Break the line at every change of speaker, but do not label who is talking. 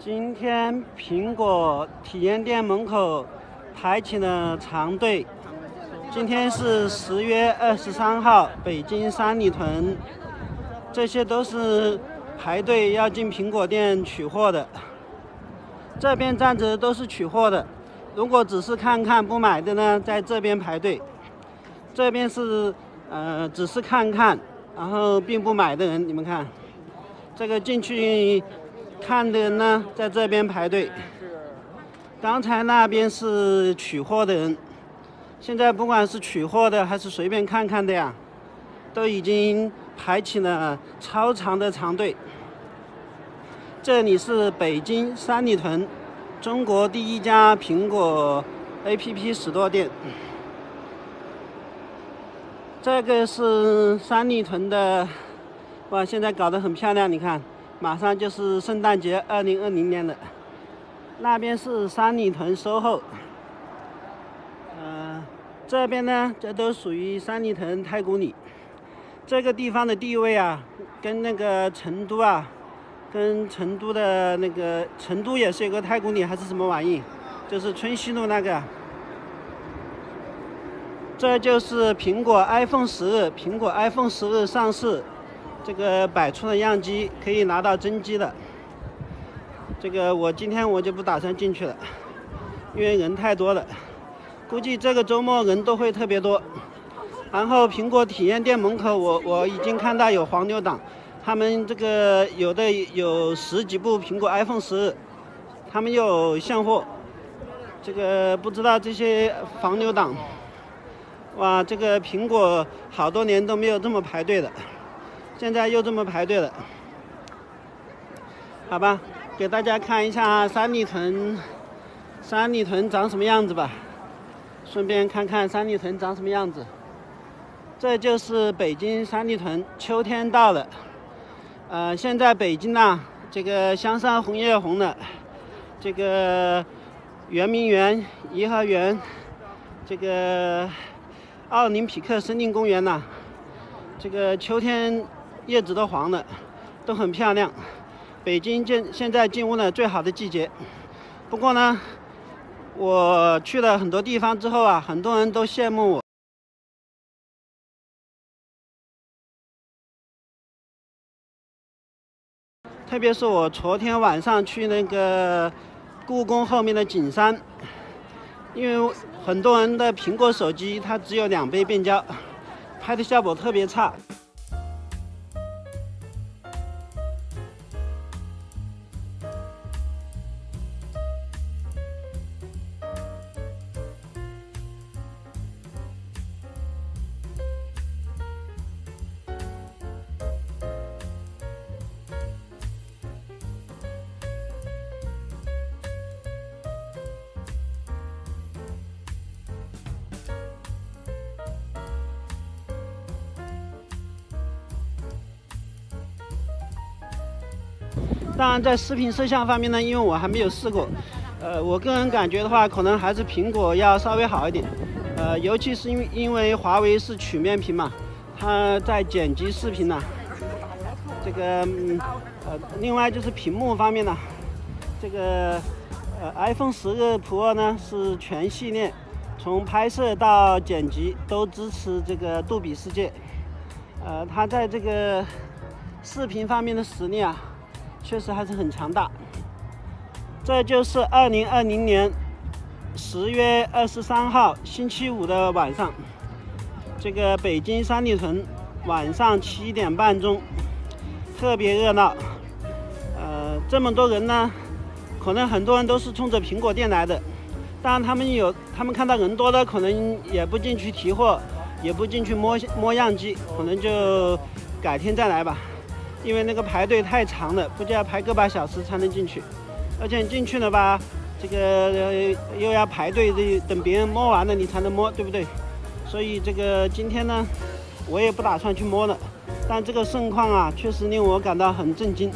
今天苹果体验店门口排起了长队。今天是十月二十三号，北京三里屯，这些都是排队要进苹果店取货的。这边站着都是取货的，如果只是看看不买的呢，在这边排队。这边是呃，只是看看，然后并不买的人，你们看，这个进去看的人呢，在这边排队。刚才那边是取货的人。现在不管是取货的还是随便看看的呀，都已经排起了超长的长队。这里是北京三里屯，中国第一家苹果 APP 实 store 店。这个是三里屯的，哇，现在搞得很漂亮，你看，马上就是圣诞节，二零二零年了。那边是三里屯 SOHO。这边呢，这都属于三里屯太古里这个地方的地位啊，跟那个成都啊，跟成都的那个成都也是有个太古里还是什么玩意，就是春熙路那个。这就是苹果 iPhone 十，苹果 iPhone 十日上市，这个摆出的样机可以拿到真机的。这个我今天我就不打算进去了，因为人太多了。估计这个周末人都会特别多，然后苹果体验店门口，我我已经看到有黄牛党，他们这个有的有十几部苹果 iPhone 十，他们有现货，这个不知道这些黄牛党，哇，这个苹果好多年都没有这么排队的，现在又这么排队了，好吧，给大家看一下三里屯，三里屯长什么样子吧。顺便看看三里屯长什么样子。这就是北京三里屯，秋天到了。呃，现在北京呐，这个香山红叶红的，这个圆明园、颐和园，这个奥林匹克森林公园呐，这个秋天叶子都黄了，都很漂亮。北京进现在进入了最好的季节。不过呢。我去了很多地方之后啊，很多人都羡慕我，特别是我昨天晚上去那个故宫后面的景山，因为很多人的苹果手机它只有两倍变焦，拍的效果特别差。当然，在视频摄像方面呢，因为我还没有试过，呃，我个人感觉的话，可能还是苹果要稍微好一点，呃，尤其是因为因为华为是曲面屏嘛，它在剪辑视频呢，这个呃，另外就是屏幕方面呢，这个呃，iPhone 十个 Pro 呢是全系列，从拍摄到剪辑都支持这个杜比世界，呃，它在这个视频方面的实力啊。确实还是很强大。这就是二零二零年十月二十三号星期五的晚上，这个北京三里屯晚上七点半钟，特别热闹。呃，这么多人呢，可能很多人都是冲着苹果店来的。当然，他们有，他们看到人多的，可能也不进去提货，也不进去摸摸样机，可能就改天再来吧。因为那个排队太长了，估计要排个把小时才能进去，而且进去了吧，这个又要排队，这等别人摸完了你才能摸，对不对？所以这个今天呢，我也不打算去摸了。但这个盛况啊，确实令我感到很震惊。